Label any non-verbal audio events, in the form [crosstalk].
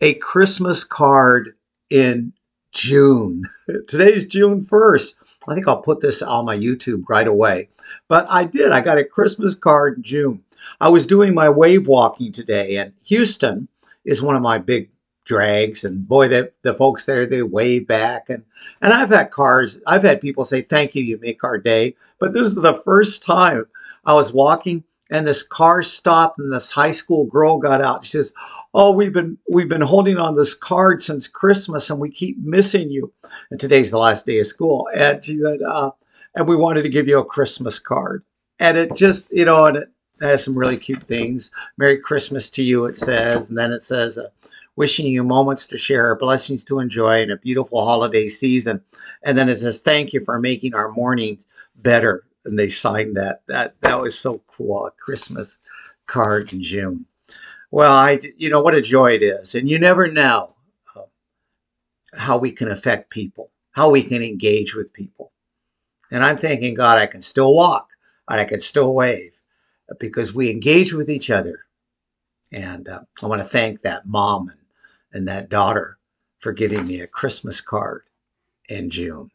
a Christmas card in June. [laughs] Today's June 1st. I think I'll put this on my YouTube right away. But I did. I got a Christmas card in June. I was doing my wave walking today, and Houston is one of my big drags. And boy, the, the folks there, they wave back. And, and I've had cars, I've had people say, Thank you, you make our day. But this is the first time I was walking and this car stopped and this high school girl got out. She says, "Oh, we've been we've been holding on this card since Christmas and we keep missing you." And today's the last day of school, and she said, uh, "And we wanted to give you a Christmas card." And it just, you know, and it has some really cute things. Merry Christmas to you, it says, and then it says. Uh, wishing you moments to share, blessings to enjoy, and a beautiful holiday season. And then it says, Thank you for making our mornings better and they signed that. That that was so cool. A Christmas card in June. Well, I you know what a joy it is, and you never know uh, how we can affect people, how we can engage with people. And I'm thanking God I can still walk and I can still wave because we engage with each other. And uh, I want to thank that mom and, and that daughter for giving me a Christmas card in June.